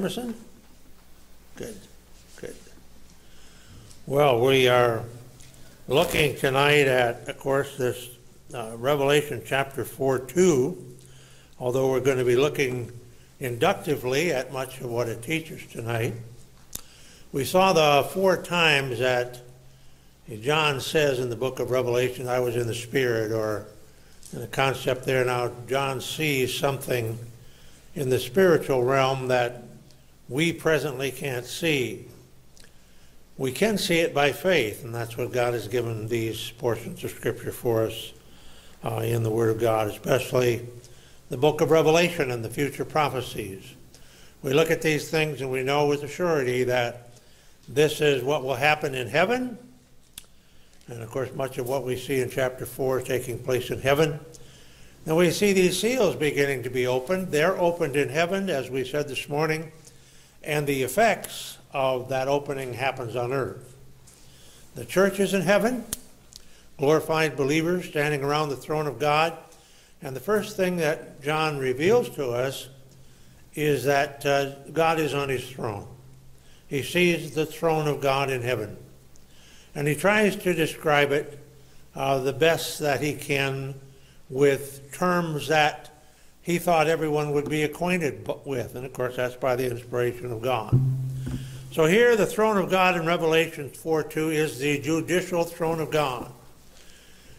Emerson? Good, good. Well, we are looking tonight at, of course, this uh, Revelation chapter 4 2, although we're going to be looking inductively at much of what it teaches tonight. We saw the four times that John says in the book of Revelation, I was in the Spirit, or in the concept there now, John sees something in the spiritual realm that we presently can't see. We can see it by faith, and that's what God has given these portions of Scripture for us uh, in the Word of God, especially the book of Revelation and the future prophecies. We look at these things and we know with a surety that this is what will happen in heaven. And of course, much of what we see in chapter 4 is taking place in heaven. And we see these seals beginning to be opened. They're opened in heaven, as we said this morning, and the effects of that opening happens on earth. The church is in heaven, glorified believers standing around the throne of God and the first thing that John reveals to us is that uh, God is on his throne. He sees the throne of God in heaven. And he tries to describe it uh, the best that he can with terms that he thought everyone would be acquainted with. And of course, that's by the inspiration of God. So here, the throne of God in Revelation 4 2 is the judicial throne of God.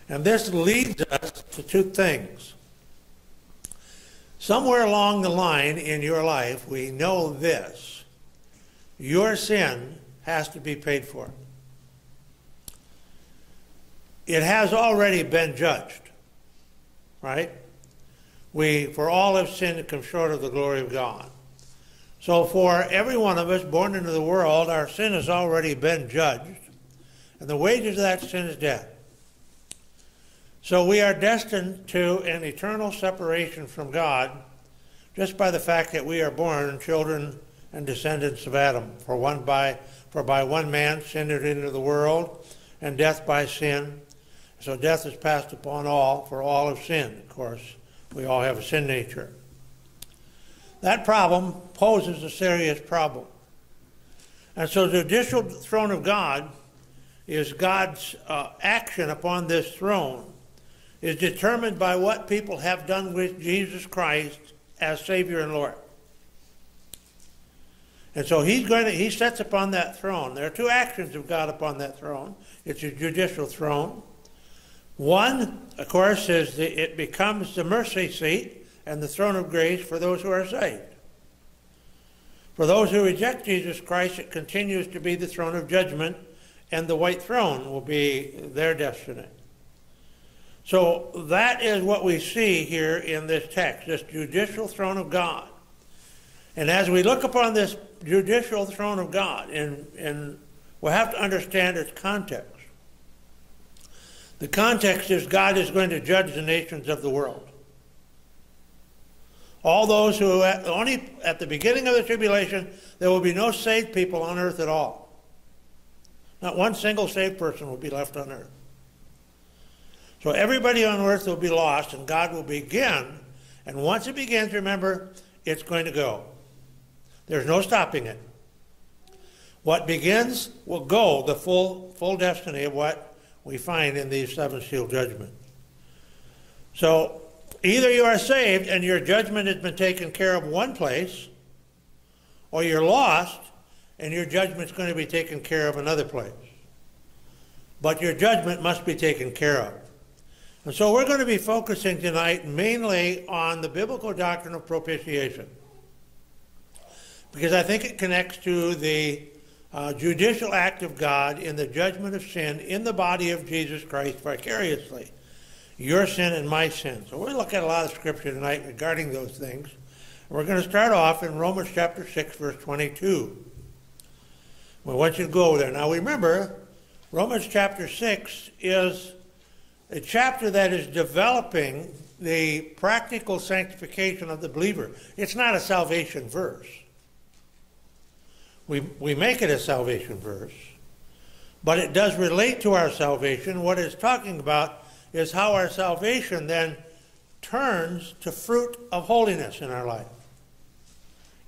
And this leads us to two things. Somewhere along the line in your life, we know this your sin has to be paid for. It has already been judged, right? We, for all have sinned and come short of the glory of God. So, for every one of us born into the world, our sin has already been judged, and the wages of that sin is death. So we are destined to an eternal separation from God just by the fact that we are born children and descendants of Adam. For one by for by one man sin entered into the world, and death by sin. So death is passed upon all, for all have sinned. Of course, we all have a sin nature. That problem poses a serious problem. And so the judicial throne of God is God's uh, action upon this throne is determined by what people have done with Jesus Christ as Savior and Lord. And so he's going to, he sets upon that throne. There are two actions of God upon that throne. It's a judicial throne. One, of course, is it becomes the mercy seat and the throne of grace for those who are saved. For those who reject Jesus Christ, it continues to be the throne of judgment, and the white throne will be their destiny. So that is what we see here in this text, this judicial throne of God. And as we look upon this judicial throne of God, and, and we'll have to understand its context. The context is God is going to judge the nations of the world. All those who, at, only at the beginning of the tribulation, there will be no saved people on earth at all. Not one single saved person will be left on earth. So everybody on earth will be lost and God will begin. And once it begins, remember, it's going to go. There's no stopping it. What begins will go, the full, full destiny of what we find in these seven seal judgments. So either you are saved and your judgment has been taken care of one place, or you're lost and your judgment's going to be taken care of another place. But your judgment must be taken care of. And so we're going to be focusing tonight mainly on the biblical doctrine of propitiation. Because I think it connects to the uh, judicial act of God in the judgment of sin in the body of Jesus Christ vicariously. Your sin and my sin. So we're looking at a lot of scripture tonight regarding those things. We're going to start off in Romans chapter 6, verse 22. We want you to go there. Now remember, Romans chapter 6 is a chapter that is developing the practical sanctification of the believer. It's not a salvation verse. We, we make it a salvation verse, but it does relate to our salvation. What it's talking about is how our salvation then turns to fruit of holiness in our life.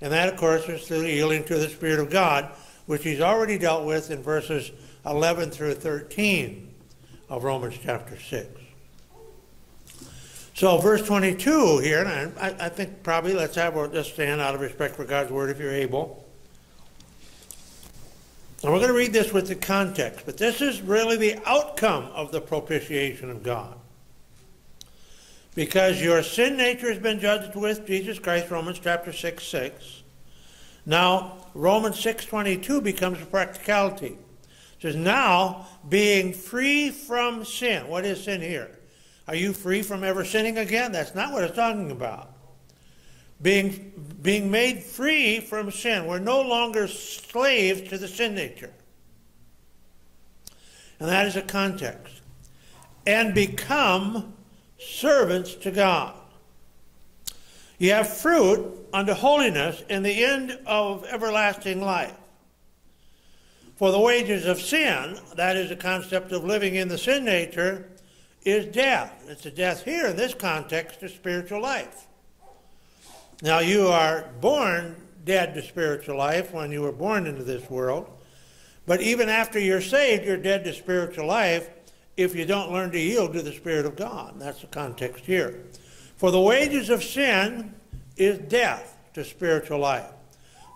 And that, of course, is through yielding to the Spirit of God, which he's already dealt with in verses 11 through 13 of Romans chapter 6. So, verse 22 here, and I, I think probably let's have just stand out of respect for God's word if you're able. And we're going to read this with the context, but this is really the outcome of the propitiation of God. Because your sin nature has been judged with Jesus Christ, Romans chapter 6, 6. Now, Romans 6.22 becomes a practicality. It says, now, being free from sin. What is sin here? Are you free from ever sinning again? That's not what it's talking about. Being, being made free from sin. We're no longer slaves to the sin nature. And that is a context. And become servants to God. You have fruit unto holiness in the end of everlasting life. For the wages of sin, that is the concept of living in the sin nature, is death. It's a death here in this context of spiritual life. Now, you are born dead to spiritual life when you were born into this world, but even after you're saved, you're dead to spiritual life if you don't learn to yield to the Spirit of God. That's the context here. For the wages of sin is death to spiritual life.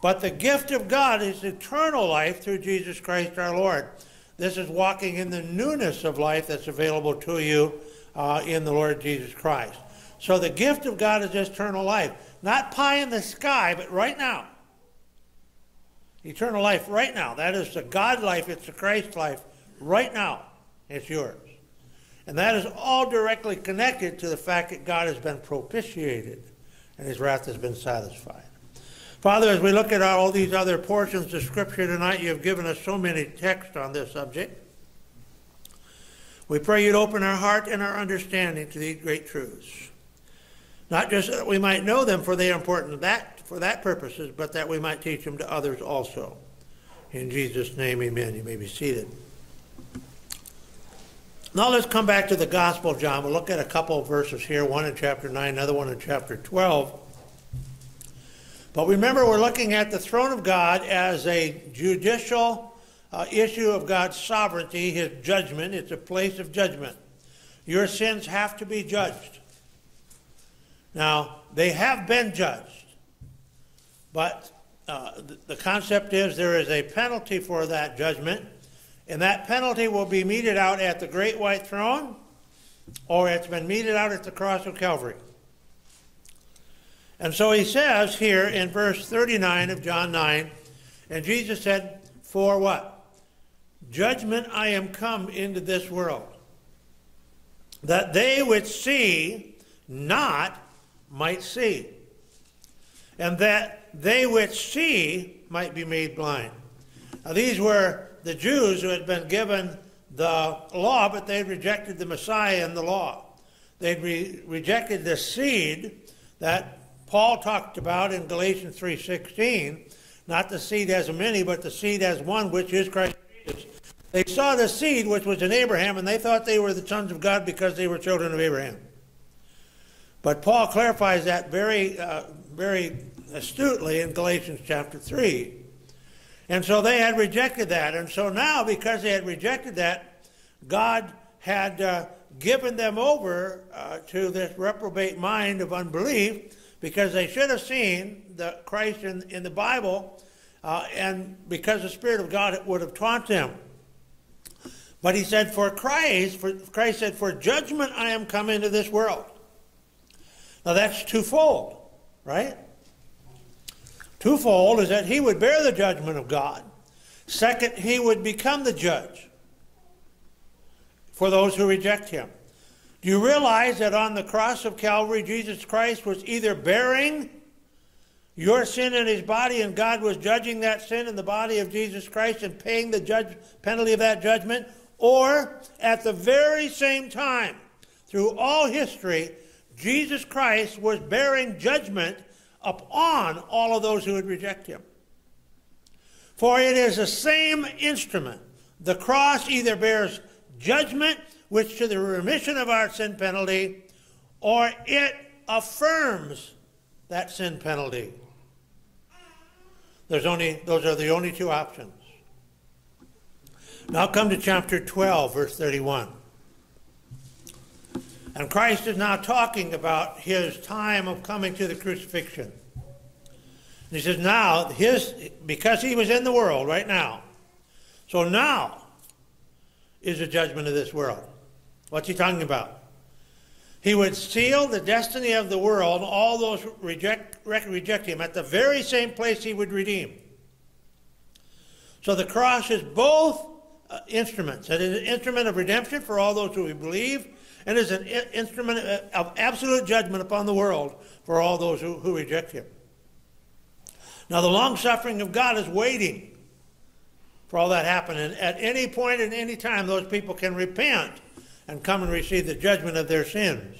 But the gift of God is eternal life through Jesus Christ our Lord. This is walking in the newness of life that's available to you uh, in the Lord Jesus Christ. So the gift of God is eternal life. Not pie in the sky, but right now. Eternal life right now. That is the God life, it's the Christ life right now. It's yours. And that is all directly connected to the fact that God has been propitiated and his wrath has been satisfied. Father, as we look at all these other portions of Scripture tonight, you have given us so many texts on this subject. We pray you'd open our heart and our understanding to these great truths. Not just that we might know them, for they are important that, for that purposes, but that we might teach them to others also. In Jesus' name, amen. You may be seated. Now let's come back to the Gospel of John. We'll look at a couple of verses here, one in chapter 9, another one in chapter 12. But remember, we're looking at the throne of God as a judicial uh, issue of God's sovereignty, his judgment. It's a place of judgment. Your sins have to be judged. Now, they have been judged, but uh, the, the concept is there is a penalty for that judgment, and that penalty will be meted out at the great white throne, or it's been meted out at the cross of Calvary. And so he says here in verse 39 of John 9, and Jesus said, For what? Judgment I am come into this world, that they which see not might see, and that they which see might be made blind. Now, these were the Jews who had been given the law, but they rejected the Messiah and the law. They'd re- rejected the seed that Paul talked about in Galatians 3.16, not the seed as many, but the seed as one, which is Christ Jesus. They saw the seed, which was in Abraham, and they thought they were the sons of God because they were children of Abraham. But Paul clarifies that very, uh, very astutely in Galatians chapter 3. And so they had rejected that. And so now, because they had rejected that, God had uh, given them over uh, to this reprobate mind of unbelief because they should have seen the Christ in, in the Bible, uh, and because the Spirit of God would have taught them. But he said, For Christ, for Christ said, For judgment I am come into this world. Now that's twofold, right? Twofold is that he would bear the judgment of God. Second, he would become the judge for those who reject him. Do you realize that on the cross of Calvary, Jesus Christ was either bearing your sin in his body, and God was judging that sin in the body of Jesus Christ and paying the judge, penalty of that judgment, or at the very same time, through all history, Jesus Christ was bearing judgment upon all of those who would reject him. For it is the same instrument. The cross either bears judgment which to the remission of our sin penalty, or it affirms that sin penalty. There's only, those are the only two options. Now come to chapter 12, verse 31. And Christ is now talking about his time of coming to the crucifixion. And he says, now, his, because he was in the world right now, so now is the judgment of this world. What's he talking about? He would seal the destiny of the world, all those reject, reject him, at the very same place he would redeem. So the cross is both uh, instruments. It is an instrument of redemption for all those who believe, and is an instrument uh, of absolute judgment upon the world for all those who, who reject him. Now, the long suffering of God is waiting for all that to happen. And at any point in any time, those people can repent and come and receive the judgment of their sins.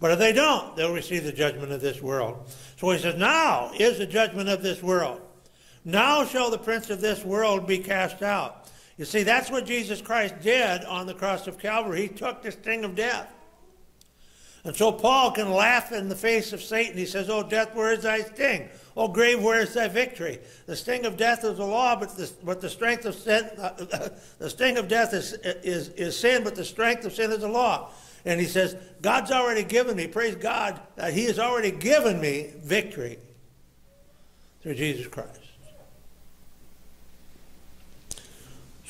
But if they don't, they'll receive the judgment of this world. So he says, Now is the judgment of this world. Now shall the prince of this world be cast out. You see, that's what Jesus Christ did on the cross of Calvary. He took the sting of death. And so Paul can laugh in the face of Satan. He says, Oh, death, where is thy sting? Oh, grave, where is thy victory? The sting of death is the law, but the, but the strength of sin, uh, the sting of death is, is, is sin, but the strength of sin is the law. And he says, God's already given me, praise God, that he has already given me victory through Jesus Christ.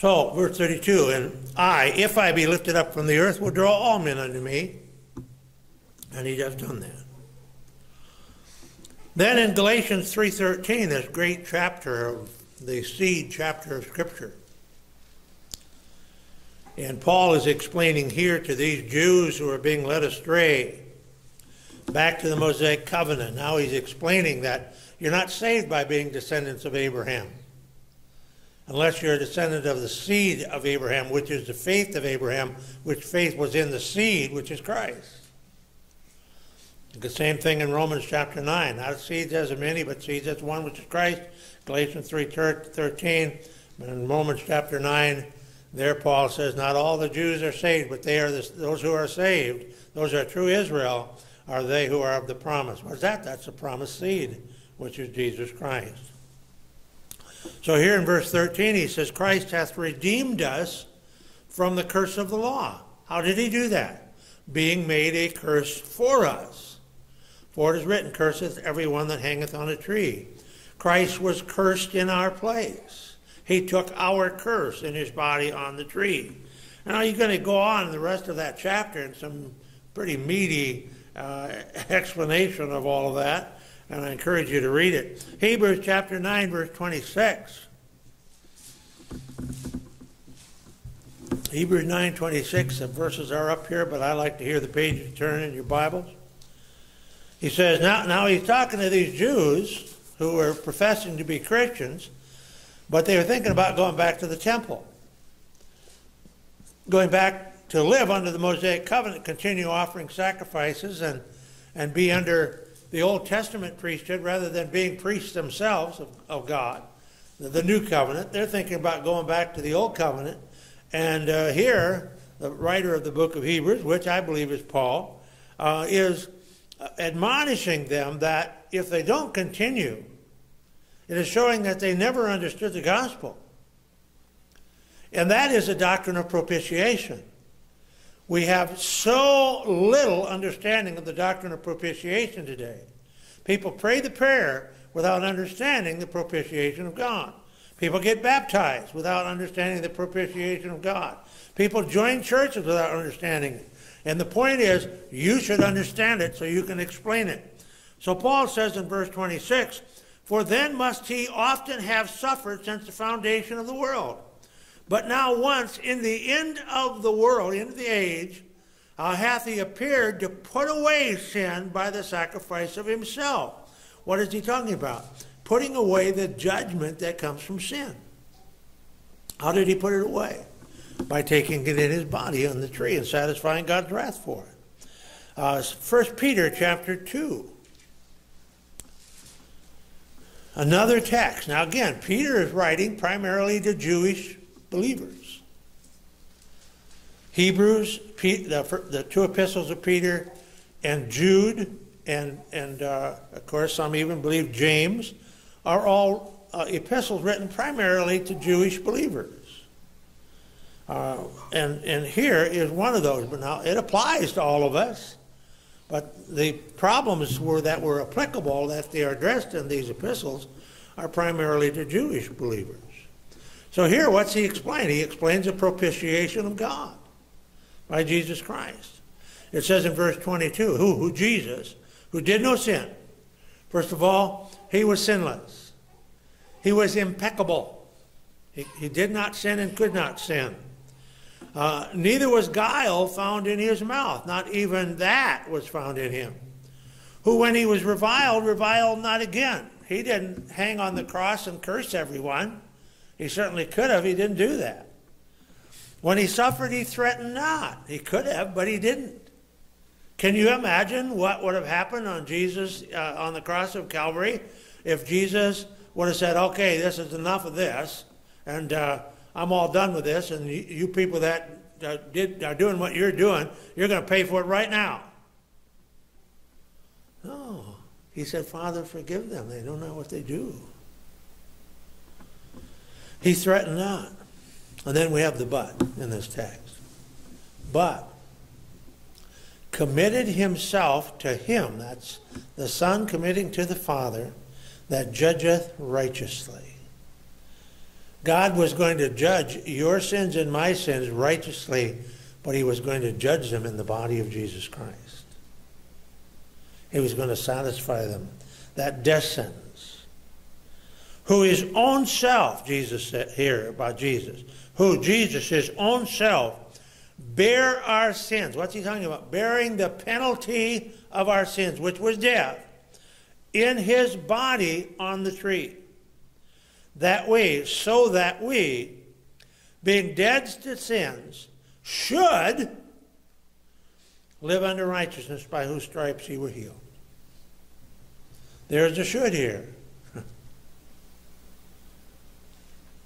So, verse 32, and I, if I be lifted up from the earth, will draw all men unto me. And he has done that. Then in Galatians 3.13, this great chapter of the seed chapter of Scripture, and Paul is explaining here to these Jews who are being led astray back to the Mosaic covenant. Now he's explaining that you're not saved by being descendants of Abraham. Unless you're a descendant of the seed of Abraham, which is the faith of Abraham, which faith was in the seed, which is Christ. The same thing in Romans chapter 9. Not seeds as many, but seeds as one, which is Christ. Galatians 3 13. In Romans chapter 9, there Paul says, Not all the Jews are saved, but they are the, those who are saved, those who are true Israel, are they who are of the promise. What's that? That's the promised seed, which is Jesus Christ. So here in verse 13, he says, Christ hath redeemed us from the curse of the law. How did he do that? Being made a curse for us. For it is written, Curseth every one that hangeth on a tree. Christ was cursed in our place. He took our curse in his body on the tree. Now you're going to go on the rest of that chapter in some pretty meaty uh, explanation of all of that, and I encourage you to read it. Hebrews chapter 9, verse 26. Hebrews 9, 26, the verses are up here, but I like to hear the pages turn in your Bibles. He says, now, now he's talking to these Jews who are professing to be Christians, but they were thinking about going back to the temple, going back to live under the Mosaic covenant, continue offering sacrifices, and, and be under the Old Testament priesthood rather than being priests themselves of, of God, the, the, new covenant. They're thinking about going back to the Old covenant. And uh, here, the writer of the book of Hebrews, which I believe is Paul, uh, is admonishing them that if they don't continue it is showing that they never understood the gospel. And that is a doctrine of propitiation. We have so little understanding of the doctrine of propitiation today. People pray the prayer without understanding the propitiation of God. People get baptized without understanding the propitiation of God. People join churches without understanding it. And the point is, you should understand it so you can explain it. So Paul says in verse 26 for then must he often have suffered since the foundation of the world. But now, once in the end of the world, in the age, uh, hath he appeared to put away sin by the sacrifice of himself. What is he talking about? Putting away the judgment that comes from sin. How did he put it away? By taking it in his body on the tree and satisfying God's wrath for it. Uh, 1 Peter chapter 2. Another text. Now, again, Peter is writing primarily to Jewish believers. Hebrews, the, the two epistles of Peter, and Jude, and, and uh, of course, some even believe James, are all uh, epistles written primarily to Jewish believers. Uh, and, and here is one of those, but now it applies to all of us. But the problems were that were applicable, that they are addressed in these epistles, are primarily to Jewish believers. So here, what's he explain? He explains the propitiation of God by Jesus Christ. It says in verse 22, who, who Jesus, who did no sin. First of all, he was sinless. He was impeccable. He, he did not sin and could not sin. Uh, neither was guile found in his mouth. Not even that was found in him. Who, when he was reviled, reviled not again. He didn't hang on the cross and curse everyone. He certainly could have. He didn't do that. When he suffered, he threatened not. He could have, but he didn't. Can you imagine what would have happened on Jesus uh, on the cross of Calvary if Jesus would have said, "Okay, this is enough of this, and uh, I'm all done with this, and you, you people that uh, did are doing what you're doing, you're going to pay for it right now." No, he said, "Father, forgive them; they don't know what they do." He threatened not, and then we have the but in this text, but committed himself to him, that's the Son committing to the Father, that judgeth righteously. God was going to judge your sins and my sins righteously, but he was going to judge them in the body of Jesus Christ. He was going to satisfy them. That death sentence. Who his own self, Jesus said here about Jesus, who Jesus, his own self, bear our sins. What's he talking about? Bearing the penalty of our sins, which was death, in his body on the tree. That way, so that we, being dead to sins, should live under righteousness by whose stripes he were healed. There's a should here.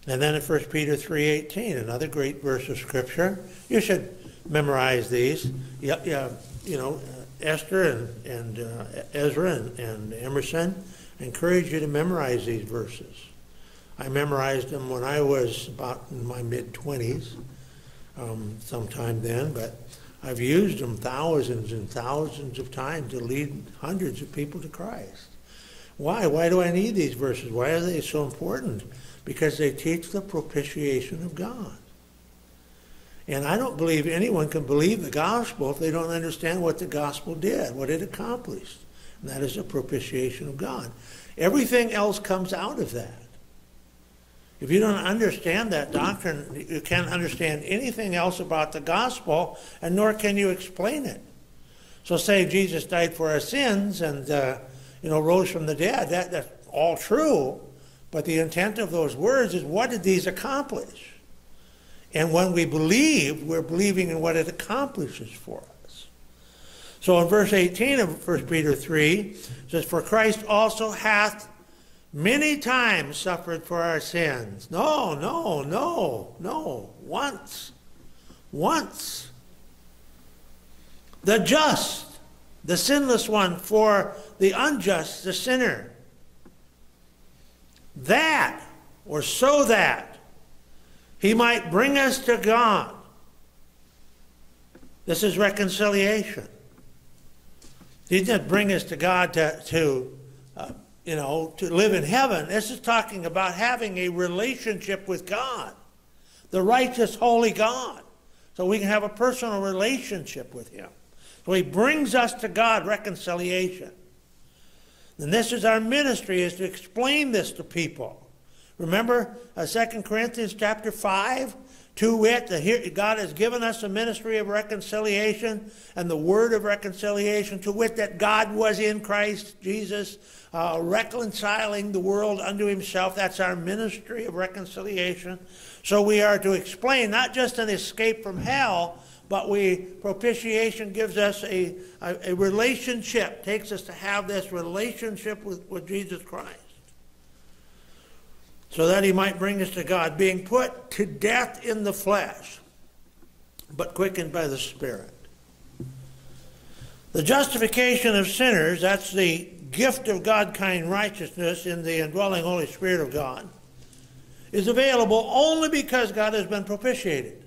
And then in 1 Peter 3.18, another great verse of Scripture. You should memorize these. Yeah, yeah, you know, Esther and, and uh, Ezra and, and Emerson I encourage you to memorize these verses. I memorized them when I was about in my mid-20s, um, sometime then, but I've used them thousands and thousands of times to lead hundreds of people to Christ. Why? Why do I need these verses? Why are they so important? Because they teach the propitiation of God. And I don't believe anyone can believe the gospel if they don't understand what the gospel did, what it accomplished. And that is the propitiation of God. Everything else comes out of that. If you don't understand that doctrine, you can't understand anything else about the gospel, and nor can you explain it. So, say Jesus died for our sins and uh, you know rose from the dead. That, that's all true. But the intent of those words is what did these accomplish? And when we believe, we're believing in what it accomplishes for us. So in verse 18 of 1 Peter 3, it says, For Christ also hath many times suffered for our sins. No, no, no, no. Once. Once. The just, the sinless one, for the unjust, the sinner that, or so that, he might bring us to God. This is reconciliation. He didn't bring us to God to, to uh, you know, to live in heaven. This is talking about having a relationship with God, the righteous, holy God, so we can have a personal relationship with Him. So He brings us to God, reconciliation. And this is our ministry, is to explain this to people. Remember uh, 2 Corinthians chapter 5? To wit, the, God has given us a ministry of reconciliation and the word of reconciliation, to wit, that God was in Christ Jesus, uh, reconciling the world unto himself. That's our ministry of reconciliation. So we are to explain not just an escape from hell, but we propitiation gives us a, a, a, relationship, takes us to have this relationship with, with Jesus Christ. So that he might bring us to God, being put to death in the flesh, but quickened by the Spirit. The justification of sinners, that's the gift of God kind righteousness in the indwelling Holy Spirit of God is available only because God has been propitiated.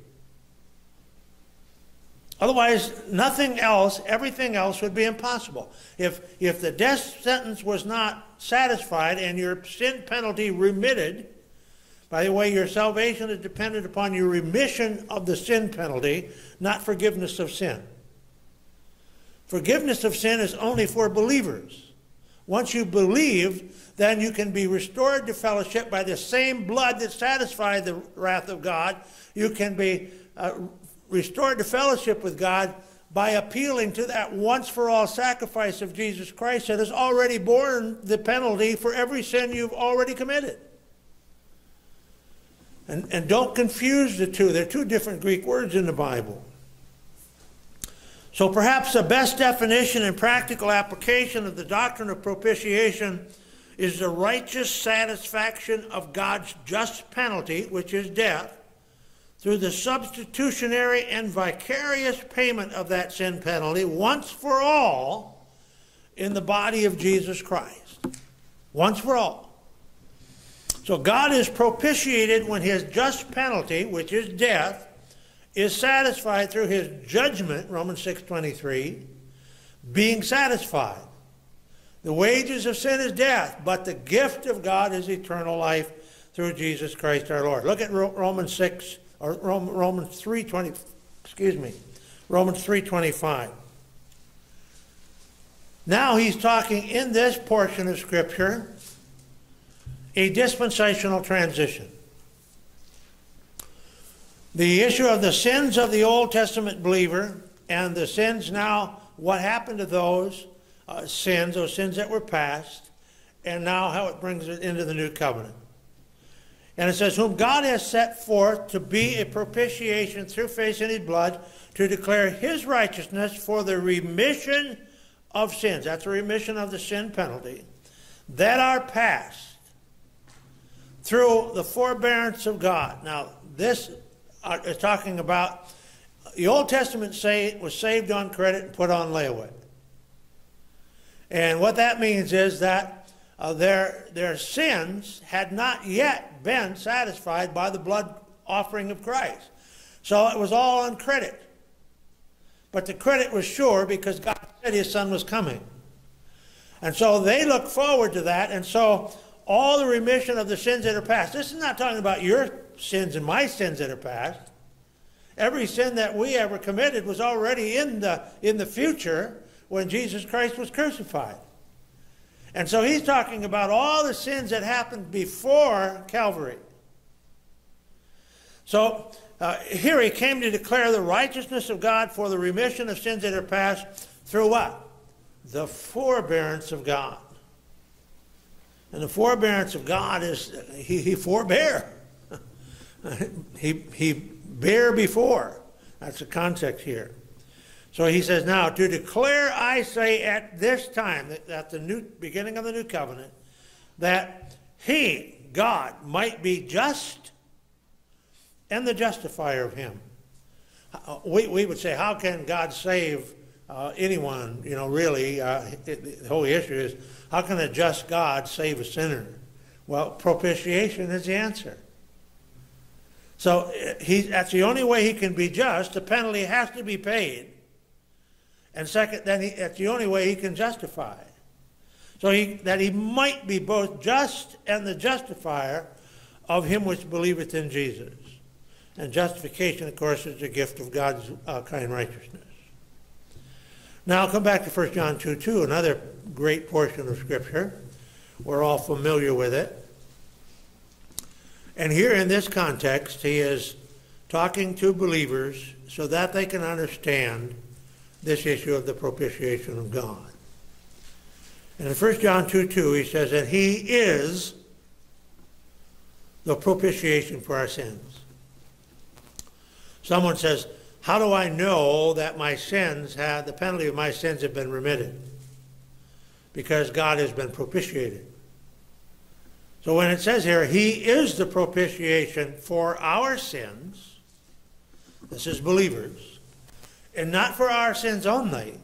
Otherwise, nothing else, everything else would be impossible. If, if the death sentence was not satisfied and your sin penalty remitted, by the way, your salvation is dependent upon your remission of the sin penalty, not forgiveness of sin. Forgiveness of sin is only for believers. Once you believe, then you can be restored to fellowship by the same blood that satisfied the wrath of God. You can be uh, restored to fellowship with God by appealing to that once for all sacrifice of Jesus Christ that has already borne the penalty for every sin you've already committed. And, and don't confuse the two. They're two different Greek words in the Bible. So perhaps the best definition and practical application of the doctrine of propitiation is the righteous satisfaction of God's just penalty, which is death, through the substitutionary and vicarious payment of that sin penalty once for all in the body of Jesus Christ. Once for all. So God is propitiated when his just penalty, which is death, is satisfied through his judgment, Romans 6.23, being satisfied. The wages of sin is death, but the gift of God is eternal life through Jesus Christ our Lord. Look at Romans 6, or Romans 3.20, excuse me, Romans 3.25. Now he's talking in this portion of Scripture a dispensational transition. The issue of the sins of the Old Testament believer and the sins now, what happened to those uh, sins, those sins that were past, and now how it brings it into the new covenant. And it says, Whom God has set forth to be a propitiation through faith in his blood, to declare his righteousness for the remission of sins. That's a remission of the sin penalty. That are past through the forbearance of God. Now, this uh, is talking about the Old Testament say it was saved on credit and put on layaway. And what that means is that uh, their, their sins had not yet been satisfied by the blood offering of Christ. So it was all on credit. But the credit was sure because God said his son was coming. And so they look forward to that. And so all the remission of the sins that are past. This is not talking about your sins and my sins that are past. Every sin that we ever committed was already in the, in the future when Jesus Christ was crucified. And so he's talking about all the sins that happened before Calvary. So uh, here he came to declare the righteousness of God for the remission of sins that are past through what? The forbearance of God. And the forbearance of God is he, he forbear. he, he bare before. That's the context here. So he says, now to declare, I say at this time, at the new beginning of the new covenant, that he, God, might be just and the justifier of him. Uh, we, we would say, how can God save uh, anyone? You know, really, uh, it, the whole issue is, how can a just God save a sinner? Well, propitiation is the answer. So he, that's the only way he can be just. The penalty has to be paid. And second, then he, the only way he can justify. So he, that he might be both just and the justifier of him which believeth in Jesus. And justification, of course, is a gift of God's uh, kind righteousness. Now I'll come back to 1 John 2 2, another great portion of Scripture. We're all familiar with it. And here in this context, he is talking to believers so that they can understand this issue of the propitiation of God. And in 1 John 2 2, he says that he is the propitiation for our sins. Someone says, How do I know that my sins have, the penalty of my sins have been remitted? Because God has been propitiated. So when it says here, He is the propitiation for our sins, this is believers, and not for our sins only,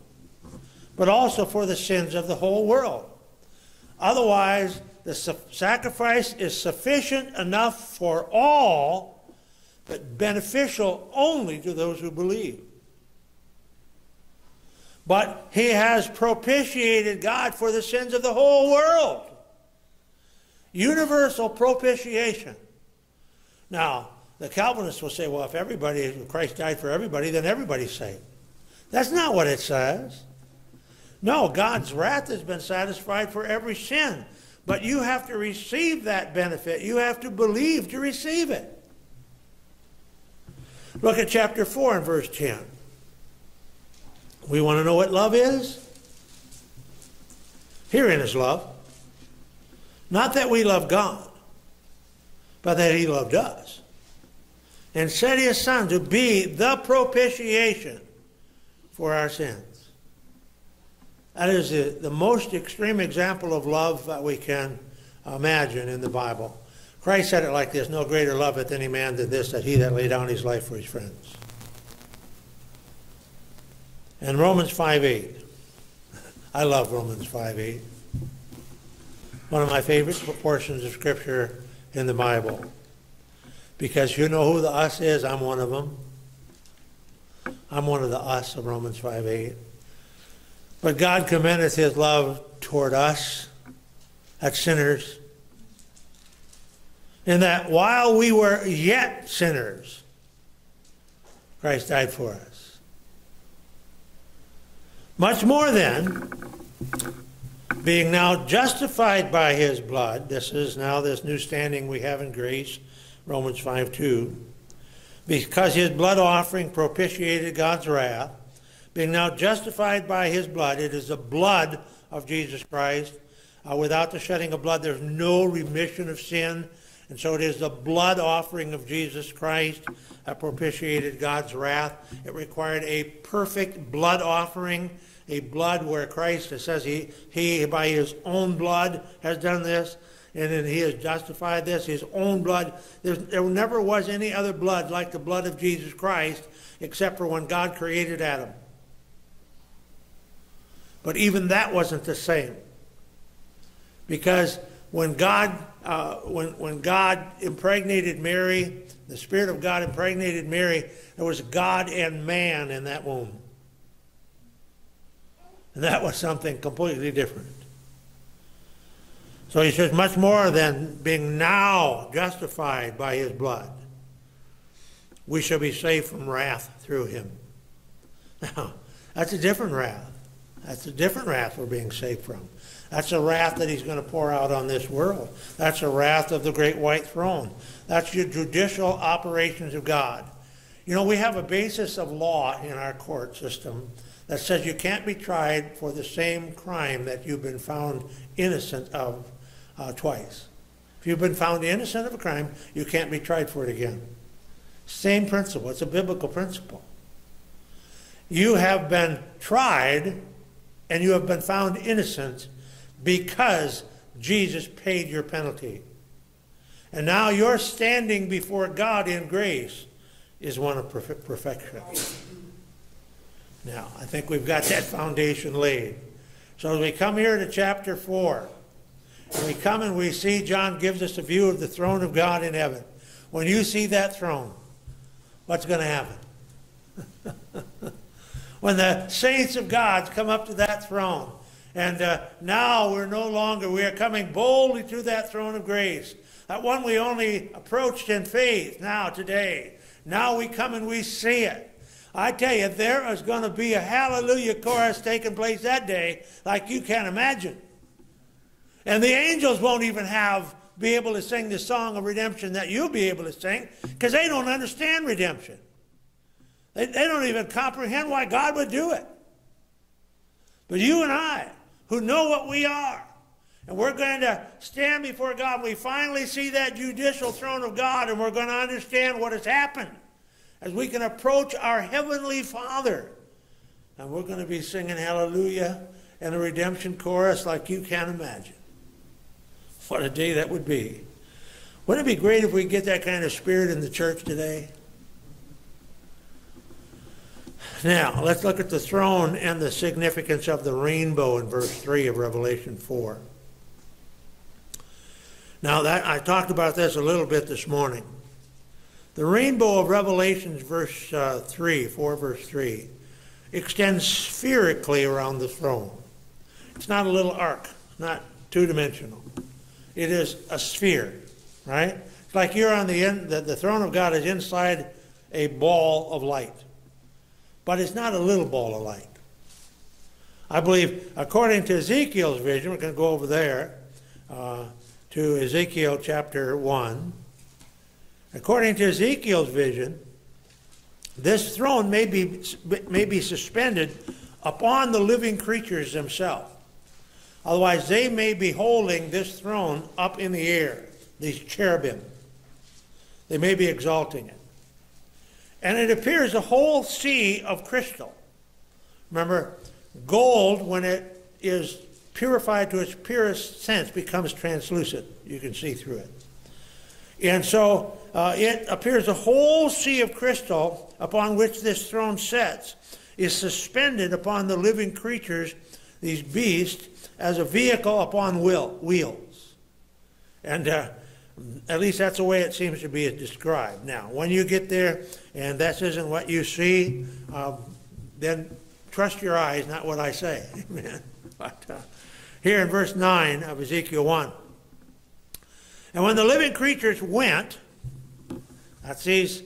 but also for the sins of the whole world. Otherwise, the sacrifice is sufficient enough for all, but beneficial only to those who believe. But he has propitiated God for the sins of the whole world. Universal propitiation. Now, the Calvinists will say, well, if everybody, if Christ died for everybody, then everybody's saved. That's not what it says. No, God's wrath has been satisfied for every sin. But you have to receive that benefit. You have to believe to receive it. Look at chapter 4 and verse 10. We want to know what love is? Herein is love. Not that we love God, but that He loved us and sent His Son to be the propitiation for our sins. That is the, the most extreme example of love that we can imagine in the Bible. Christ said it like this No greater love hath any man than this, that he that lay down his life for his friends. And Romans 5 8. I love Romans 5 8. One of my favorite portions of Scripture in the Bible. Because you know who the us is, I'm one of them. I'm one of the us of Romans 5 8. But God commendeth his love toward us, as sinners, in that while we were yet sinners, Christ died for us. Much more then, being now justified by his blood, this is now this new standing we have in grace, Romans 5 2, because his blood offering propitiated God's wrath, being now justified by his blood, it is the blood of Jesus Christ. Uh, without the shedding of blood, there's no remission of sin. And so it is the blood offering of Jesus Christ that propitiated God's wrath. It required a perfect blood offering, a blood where Christ, it says he, he by his own blood has done this, and then he has justified this, his own blood. There's, there never was any other blood like the blood of Jesus Christ, except for when God created Adam. But even that wasn't the same. Because when God, uh, when, when God impregnated Mary, the Spirit of God impregnated Mary, there was God and man in that womb. And that was something completely different. So he says, much more than being now justified by his blood, we shall be saved from wrath through him. Now, that's a different wrath. That's a different wrath we're being saved from. That's a wrath that he's going to pour out on this world. That's a wrath of the great white throne. That's your judicial operations of God. You know, we have a basis of law in our court system that says you can't be tried for the same crime that you've been found innocent of uh, twice. If you've been found innocent of a crime, you can't be tried for it again. Same principle. It's a biblical principle. You have been tried and you have been found innocent because Jesus paid your penalty. And now your standing before God in grace is one of perfection. Now, I think we've got that foundation laid. So as we come here to chapter 4, and we come and we see John gives us a view of the throne of God in heaven. When you see that throne, what's going to happen? when the saints of God come up to that throne. And uh, now we're no longer, we are coming boldly to that throne of grace. That one we only approached in faith now, today. Now we come and we see it. I tell you, there is going to be a hallelujah chorus taking place that day like you can't imagine. And the angels won't even have be able to sing the song of redemption that you'll be able to sing because they don't understand redemption. They, they don't even comprehend why God would do it. But you and I, who know what we are, and we're going to stand before God, we finally see that judicial throne of God, and we're going to understand what has happened as we can approach our Heavenly Father. And we're going to be singing hallelujah and a redemption chorus like you can't imagine. What a day that would be. Wouldn't it be great if we get that kind of spirit in the church today? Now, let's look at the throne and the significance of the rainbow in verse 3 of Revelation 4. Now that I talked about this a little bit this morning. The rainbow of Revelations, verse uh, 3, 4 verse 3, extends spherically around the throne. It's not a little arc, not two dimensional. It is a sphere, right? It's like you're on the end, the, the throne of God is inside a ball of light. But it's not a little ball of light. I believe, according to Ezekiel's vision, we're going to go over there uh, to Ezekiel chapter 1. According to Ezekiel's vision, this throne may be, may be suspended upon the living creatures themselves. Otherwise, they may be holding this throne up in the air, these cherubim. They may be exalting it. And it appears a whole sea of crystal. Remember, gold, when it is purified to its purest sense, becomes translucent. You can see through it. And so uh, it appears a whole sea of crystal upon which this throne sits is suspended upon the living creatures, these beasts, as a vehicle upon wheel, wheels. And uh, at least that's the way it seems to be described. Now, when you get there and that isn't what you see, uh, then trust your eyes, not what I say. Amen. But uh, here in verse 9 of Ezekiel 1. And when the living creatures went, that's these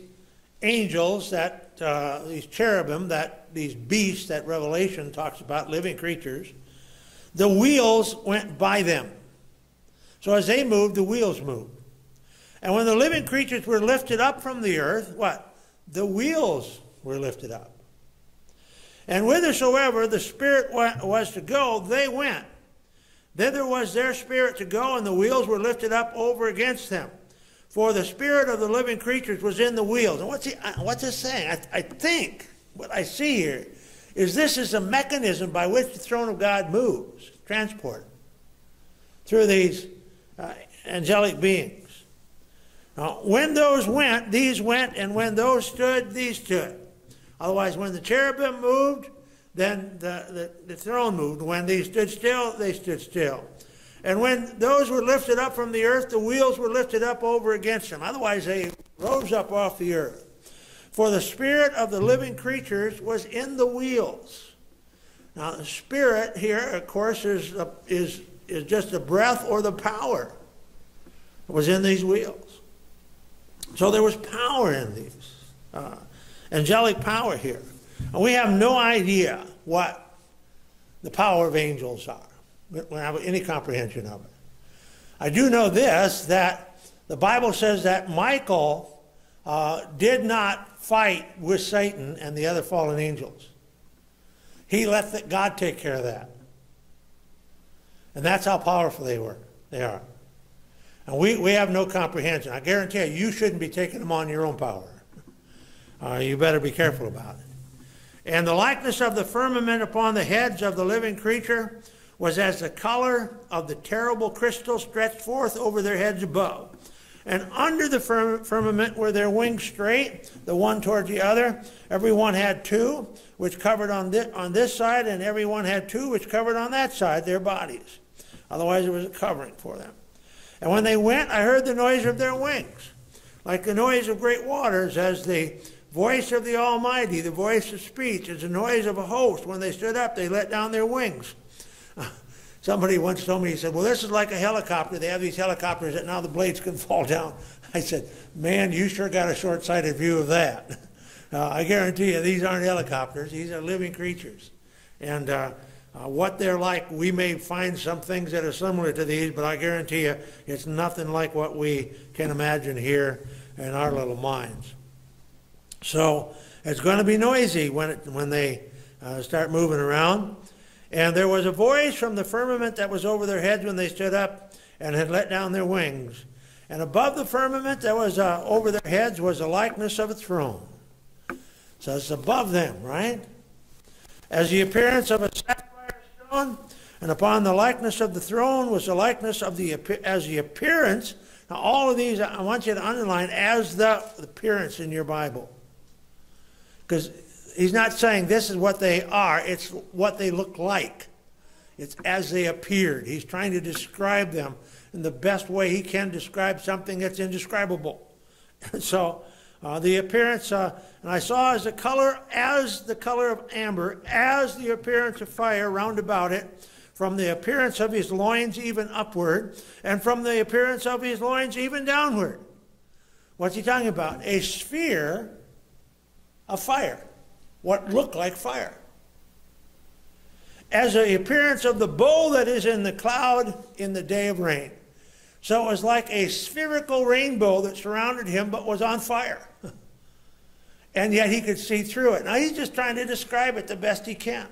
angels, that uh, these cherubim, that these beasts that Revelation talks about, living creatures, the wheels went by them. So as they moved, the wheels moved. And when the living creatures were lifted up from the earth, what? The wheels were lifted up. And whithersoever the Spirit was to go, they went. Thither was their spirit to go, and the wheels were lifted up over against them. For the spirit of the living creatures was in the wheels. And what's, he, uh, what's this saying? I, I think what I see here is this is a mechanism by which the throne of God moves, transport, through these uh, angelic beings. Now, when those went, these went, and when those stood, these stood. Otherwise, when the cherubim moved, then the, the, the throne moved. When they stood still, they stood still. And when those were lifted up from the earth, the wheels were lifted up over against them. Otherwise, they rose up off the earth. For the spirit of the living creatures was in the wheels. Now, the spirit here, of course, is, is, is just the breath or the power that was in these wheels. So there was power in these, uh, angelic power here. And we have no idea what the power of angels are. We don't have any comprehension of it. I do know this that the Bible says that Michael uh, did not fight with Satan and the other fallen angels. He let the, God take care of that. And that's how powerful they were. They are. And we, we have no comprehension. I guarantee you, you shouldn't be taking them on your own power. Uh, you better be careful about it. And the likeness of the firmament upon the heads of the living creature was as the color of the terrible crystal stretched forth over their heads above. And under the firmament were their wings straight, the one toward the other. Every one had two, which covered on this, on this side, and every one had two, which covered on that side, their bodies. Otherwise, it was a covering for them. And when they went, I heard the noise of their wings, like the noise of great waters, as the voice of the Almighty, the voice of speech, as the noise of a host. When they stood up, they let down their wings. Somebody once told me, he said, Well, this is like a helicopter. They have these helicopters that now the blades can fall down. I said, Man, you sure got a short sighted view of that. Uh, I guarantee you, these aren't helicopters, these are living creatures. And uh, uh, what they're like, we may find some things that are similar to these, but I guarantee you, it's nothing like what we can imagine here in our little minds. So it's going to be noisy when, it, when they uh, start moving around. And there was a voice from the firmament that was over their heads when they stood up and had let down their wings. And above the firmament that was uh, over their heads was a likeness of a throne. So it's above them, right? As the appearance of a sapphire stone, and upon the likeness of the throne was the likeness of the as the appearance. Now all of these I want you to underline as the appearance in your Bible. Because he's not saying this is what they are, it's what they look like. It's as they appeared. He's trying to describe them in the best way he can describe something that's indescribable. so uh, the appearance, uh, and I saw as the color, as the color of amber, as the appearance of fire round about it, from the appearance of his loins even upward, and from the appearance of his loins even downward. What's he talking about? A sphere of fire, what looked like fire. As the appearance of the bow that is in the cloud in the day of rain. So it was like a spherical rainbow that surrounded him but was on fire. and yet he could see through it. Now he's just trying to describe it the best he can.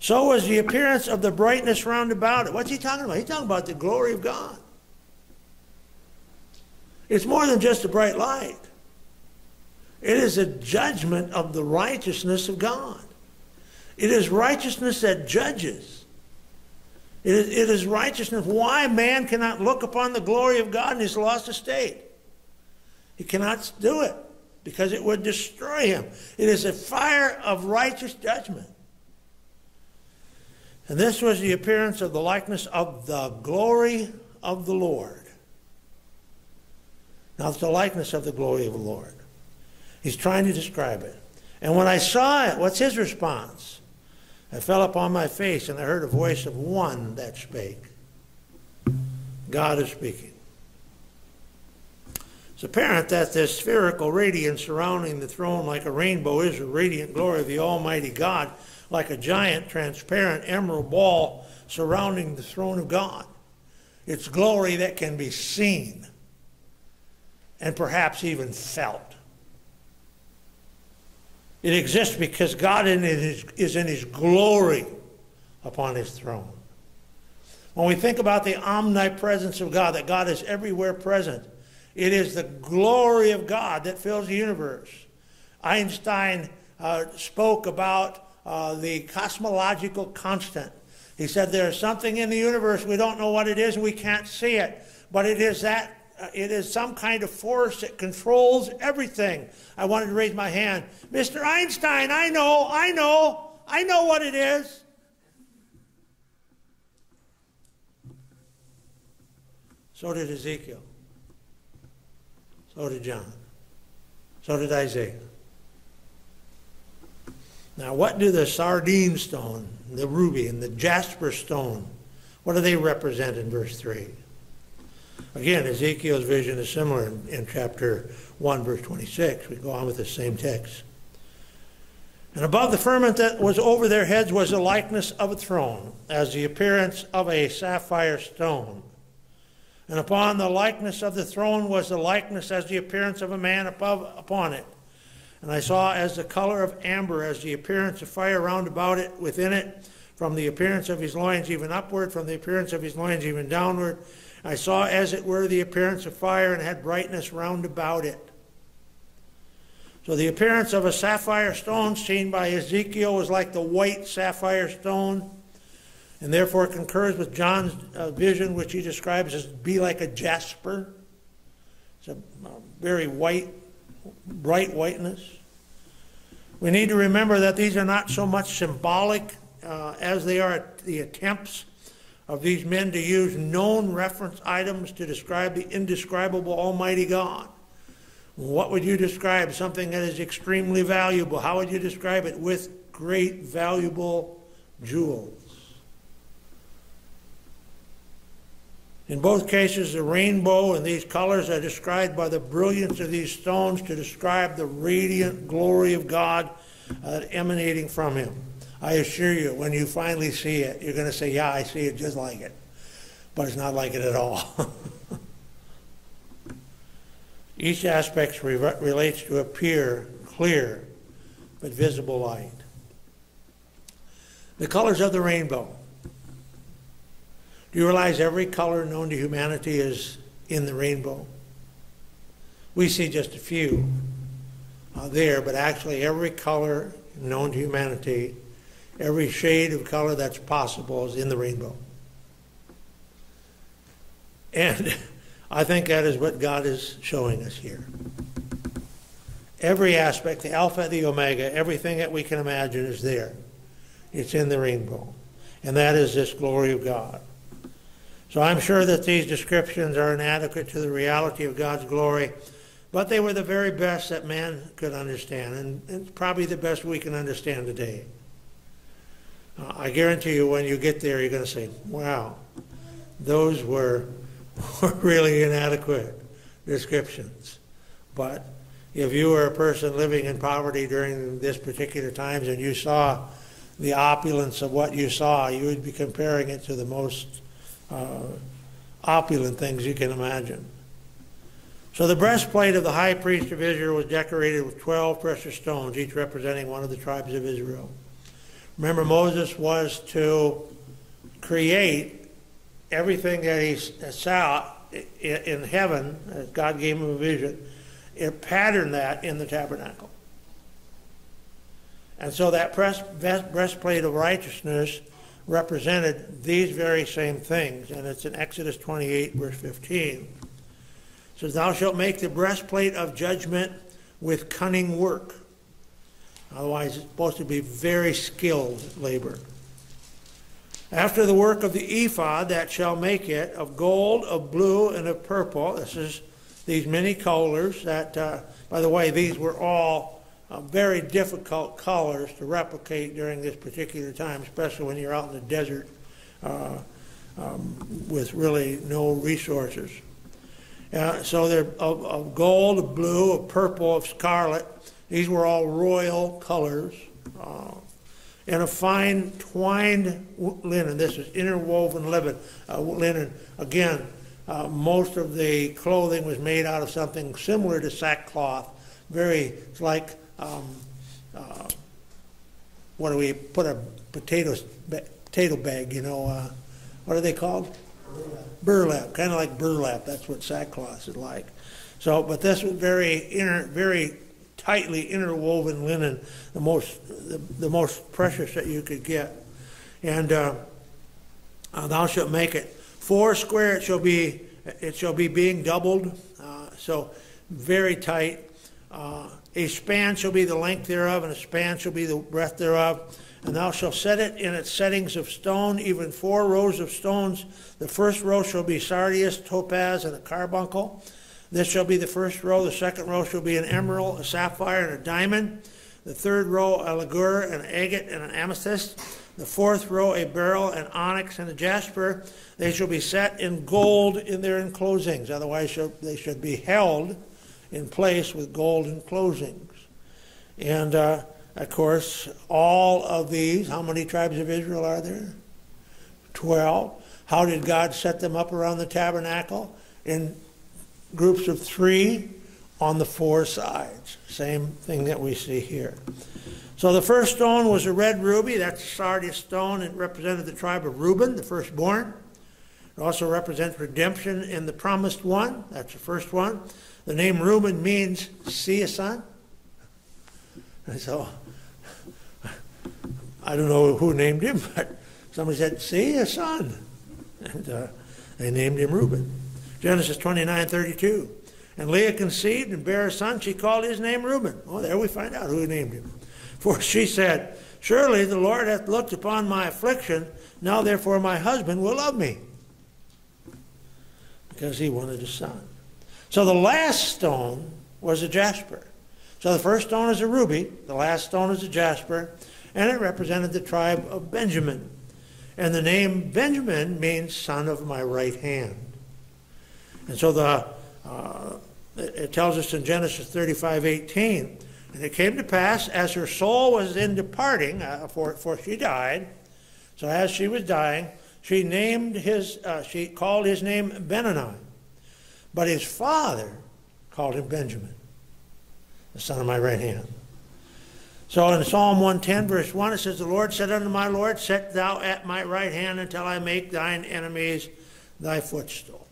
So was the appearance of the brightness round about it. What's he talking about? He's talking about the glory of God. It's more than just a bright light. It is a judgment of the righteousness of God. It is righteousness that judges. It is, it is righteousness. Why man cannot look upon the glory of God in his lost estate? He cannot do it because it would destroy him. It is a fire of righteous judgment. And this was the appearance of the likeness of the glory of the Lord. Now, it's the likeness of the glory of the Lord. He's trying to describe it. And when I saw it, what's his response? I fell upon my face and I heard a voice of one that spake. God is speaking. It's apparent that this spherical radiance surrounding the throne like a rainbow is the radiant glory of the Almighty God, like a giant transparent emerald ball surrounding the throne of God. It's glory that can be seen and perhaps even felt. It exists because God is in his glory upon his throne. When we think about the omnipresence of God, that God is everywhere present, it is the glory of God that fills the universe. Einstein uh, spoke about uh, the cosmological constant. He said there's something in the universe, we don't know what it is, we can't see it, but it is that Uh, it is some kind of force that controls everything. I wanted to raise my hand. Mr. Einstein, I know, I know, I know what it is. So did Ezekiel. So did John. So did Isaiah. Now, what do the sardine stone, the ruby, and the jasper stone, what do they represent in verse 3? Again, Ezekiel's vision is similar in, in chapter 1, verse 26. We go on with the same text. And above the firmament that was over their heads was the likeness of a throne, as the appearance of a sapphire stone. And upon the likeness of the throne was the likeness as the appearance of a man above upon it. And I saw as the color of amber, as the appearance of fire round about it, within it, from the appearance of his loins even upward, from the appearance of his loins even downward. I saw as it were the appearance of fire and had brightness round about it. So the appearance of a sapphire stone seen by Ezekiel was like the white sapphire stone, and therefore concurs with John's uh, vision, which he describes as be like a jasper. It's a, very white, bright whiteness. We need to remember that these are not so much symbolic uh, as they are the attempts of these men to use known reference items to describe the indescribable Almighty God. What would you describe something that is extremely valuable? How would you describe it? With great valuable jewels. In both cases, the rainbow and these colors are described by the brilliance of these stones to describe the radiant glory of God uh, emanating from Him. I assure you, when you finally see it, you're going to say, yeah, I see it just like it. But it's not like it at all. Each aspect re relates to a pure, clear, but visible light. The colors of the rainbow. Do you realize every color known to humanity is in the rainbow? We see just a few uh, there, but actually every color known to humanity Every shade of color that's possible is in the rainbow. And I think that is what God is showing us here. Every aspect, the Alpha, the Omega, everything that we can imagine is there. It's in the rainbow. and that is this glory of God. So I'm sure that these descriptions are inadequate to the reality of God's glory, but they were the very best that man could understand, and, and probably the best we can understand today. Uh, I guarantee you when you get there, you're going to say, wow, those were, were really inadequate descriptions. But if you were a person living in poverty during this particular times and you saw the opulence of what you saw, you would be comparing it to the most uh, opulent things you can imagine. So the breastplate of the high priest of Israel was decorated with 12 precious stones, each representing one of the tribes of Israel. Remember, Moses was to create everything that he uh, saw in heaven, God gave him a vision, it patterned that in the tabernacle. And so that breastplate of righteousness represented these very same things. And it's in Exodus 28, verse 15. It says, Thou shalt make the breastplate of judgment with cunning work. Otherwise, it's supposed to be very skilled labor. After the work of the ephod, that shall make it of gold, of blue, and of purple. This is these many colors that, uh, by the way, these were all uh, very difficult colors to replicate during this particular time, especially when you're out in the desert uh, um, with really no resources. Uh, so they're of, of, gold, of blue, of purple, of scarlet. These were all royal colors. Uh, and a fine twined linen. This is interwoven linen. Uh, linen. Again, uh, most of the clothing was made out of something similar to sackcloth. Very, like um, uh, what do we put a potato potato bag? You know, uh, what are they called? Burlap. burlap kind of like burlap. That's what sackcloth is like. So, but this was very inner, very tightly interwoven linen, the most the, the most precious that you could get. And uh, uh, thou shalt make it four square. It shall be it shall be being doubled. Uh, so very tight. Uh, a span shall be the length thereof, and a span shall be the breadth thereof. And thou shalt set it in its settings of stone, even four rows of stones. The first row shall be sardius, topaz, and a carbuncle. This shall be the first row. The second row shall be an emerald, a sapphire, and a diamond. The third row, a ligure, an agate, and an amethyst. The fourth row, a beryl, an onyx, and a jasper. They shall be set in gold in their enclosings. Otherwise, they should be held in place with gold enclosings. And uh, of course, all of these, how many tribes of Israel are there? Twelve. How did God set them up around the tabernacle? In groups of three on the four sides. Same thing that we see here. So the first stone was a red ruby. That's sardius stone. It represented the tribe of Reuben, the firstborn. It also represents redemption in the promised one. That's the first one. The name Reuben means see a son. And so I don't know who named him, but somebody said, see a son. And uh, they named him Reuben. Genesis 29, 32. And Leah conceived and bare a son. She called his name Reuben. Oh, there we find out who named him. For she said, Surely the Lord hath looked upon my affliction. Now therefore my husband will love me. Because he wanted a son. So the last stone was a jasper. So the first stone is a ruby, the last stone is a jasper, and it represented the tribe of Benjamin. And the name Benjamin means son of my right hand. And so the uh, it tells us in Genesis 35, 18, and it came to pass as her soul was in departing, uh, for, for she died, so as she was dying, she named his, uh, she called his name Benoni. But his father called him Benjamin, the son of my right hand. So in Psalm 110, verse 1, it says, The Lord said unto my Lord, Set thou at my right hand until I make thine enemies thy footstool.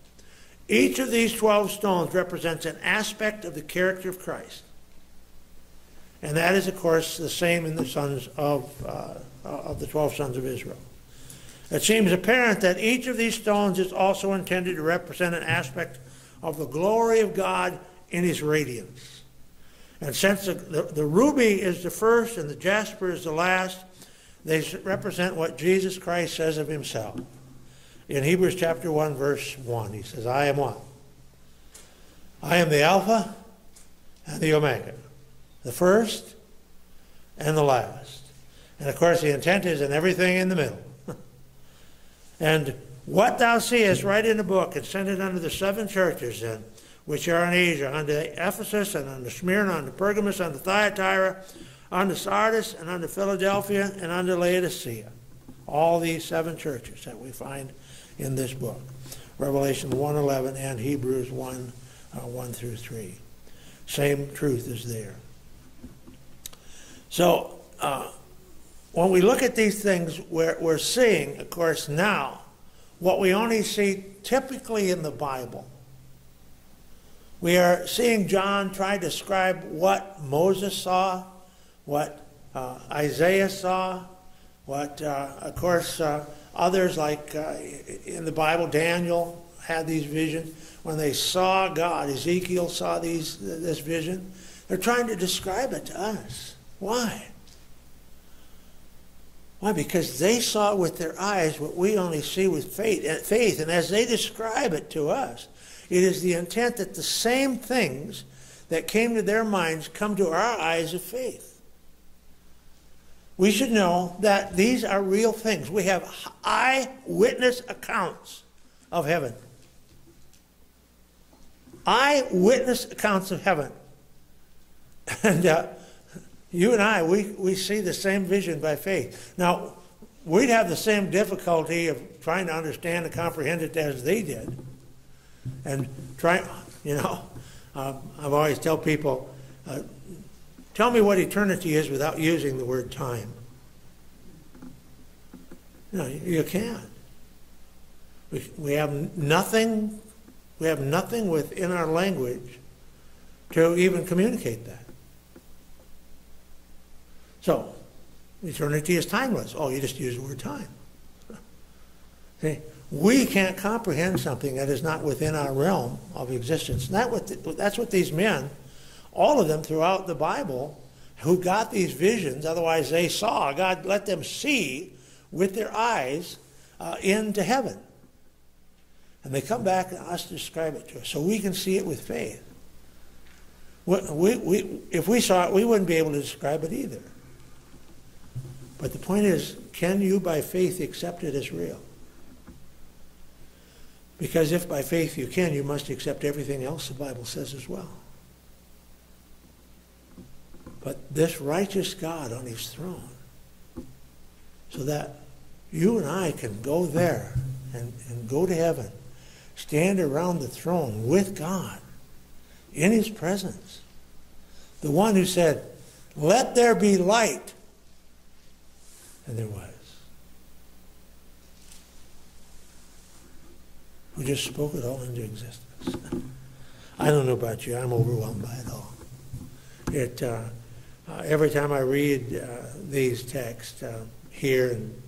Each of these 12 stones represents an aspect of the character of Christ. And that is, of course, the same in the sons of, uh, of the 12 sons of Israel. It seems apparent that each of these stones is also intended to represent an aspect of the glory of God in his radiance. And since the, the, the ruby is the first and the jasper is the last, they represent what Jesus Christ says of himself. In Hebrews chapter 1, verse 1, he says, I am what? I am the Alpha and the Omega, the first and the last. And of course, the intent is in everything in the middle. and what thou seest, write in the book and send it unto the seven churches in, which are in Asia, unto Ephesus and unto Smyrna, unto Pergamos, unto Thyatira, unto Sardis, and unto Philadelphia, and unto Laodicea. All these seven churches that we find in this book. Revelation 1.11 and Hebrews 1, uh, 1 through 3. Same truth is there. So, uh, when we look at these things, we're, we're seeing, of course, now what we only see typically in the Bible. We are seeing John try to describe what Moses saw, what uh, Isaiah saw, what, uh, of course, uh, others like uh, in the Bible, Daniel had these visions. When they saw God, Ezekiel saw these this vision. They're trying to describe it to us. Why? Why? Because they saw with their eyes what we only see with faith. Faith, and as they describe it to us, it is the intent that the same things that came to their minds come to our eyes of faith. We should know that these are real things. We have eyewitness accounts of heaven. Eyewitness accounts of heaven. And uh, you and I, we, we see the same vision by faith. Now, we'd have the same difficulty of trying to understand and comprehend it as they did. And try, you know, uh, I've always tell people, uh, tell me what eternity is without using the word time. No, you, can't. We, we have nothing, we have nothing within our language to even communicate that. So, eternity is timeless. Oh, you just use the word time. See, we can't comprehend something that is not within our realm of existence. That what the, that's what these men, all of them throughout the Bible, who got these visions, otherwise they saw, God let them see with their eyes uh, into heaven. And they come back and us to describe it to us so we can see it with faith. We, we, if we saw it, we wouldn't be able to describe it either. But the point is, can you by faith accept it as real? Because if by faith you can, you must accept everything else the Bible says as well. But this righteous God on his throne, so that you and I can go there and, and go to heaven, stand around the throne with God in his presence. The one who said, Let there be light. And there was. Who just spoke it all into existence. I don't know about you, I'm overwhelmed by it all. It, uh, uh, every time I read uh, these texts uh, here in,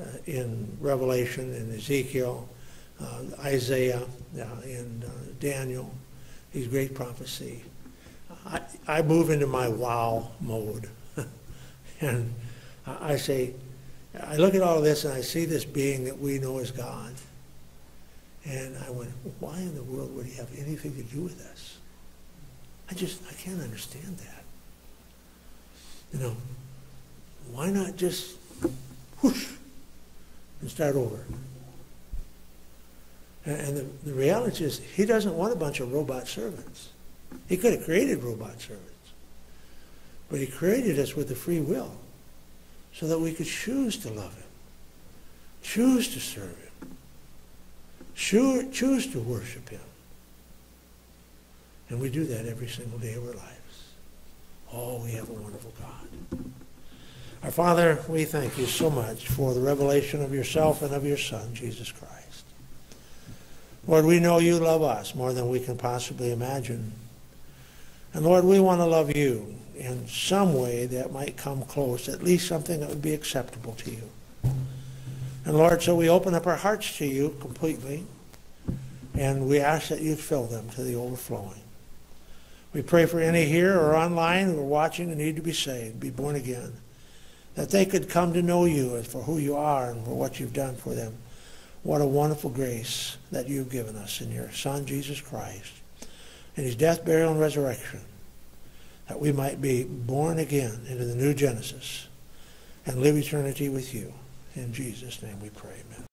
uh, in Revelation and Ezekiel, uh, Isaiah, and Daniel, these great prophecy, I, I move into my wow mode. and I say, I look at all of this and I see this being that we know as God. And I went, why in the world would he have anything to do with us? I just, I can't understand that. You know, why not just whoosh and start over? And, the, the reality is, he doesn't want a bunch of robot servants. He could have created robot servants. But he created us with a free will so that we could choose to love him, choose to serve him, choose, choose to worship him. And we do that every single day of our lives. Oh, we have a wonderful God. Our Father, we thank you so much for the revelation of yourself and of your Son, Jesus Christ. Lord, we know you love us more than we can possibly imagine. And Lord, we want to love you in some way that might come close, at least something that would be acceptable to you. And Lord, so we open up our hearts to you completely, and we ask that you fill them to the overflowing. We pray for any here or online who are watching and need to be saved, be born again, that they could come to know you for who you are and for what you've done for them. What a wonderful grace that you've given us in your Son, Jesus Christ, in his death, burial, and resurrection, that we might be born again into the new Genesis and live eternity with you. In Jesus' name we pray.